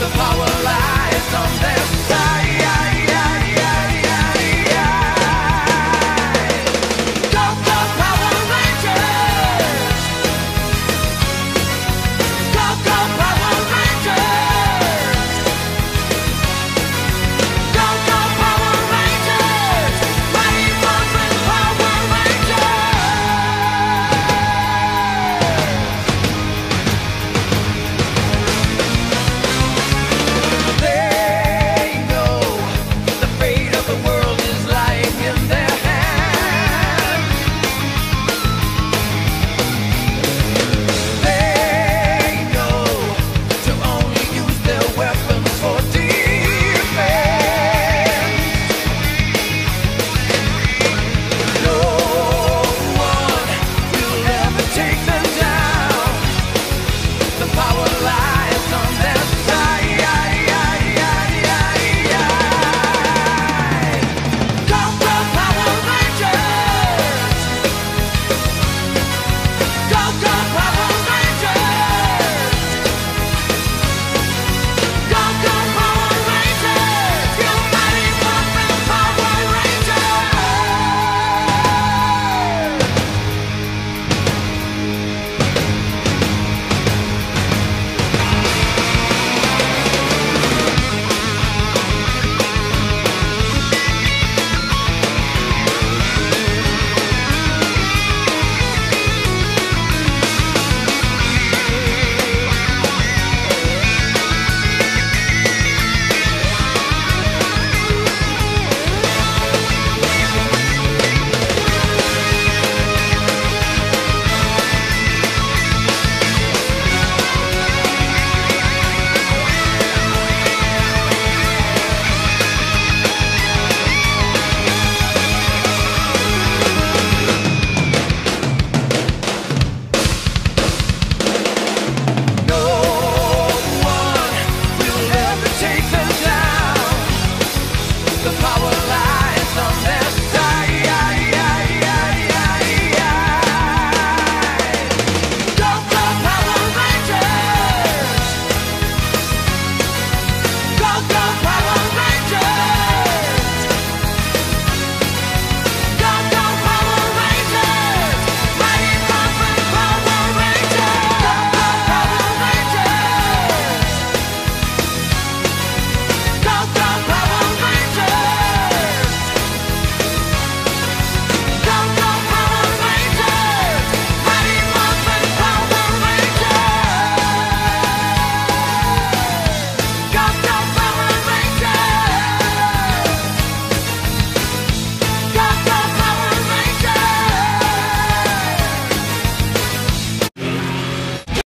the power.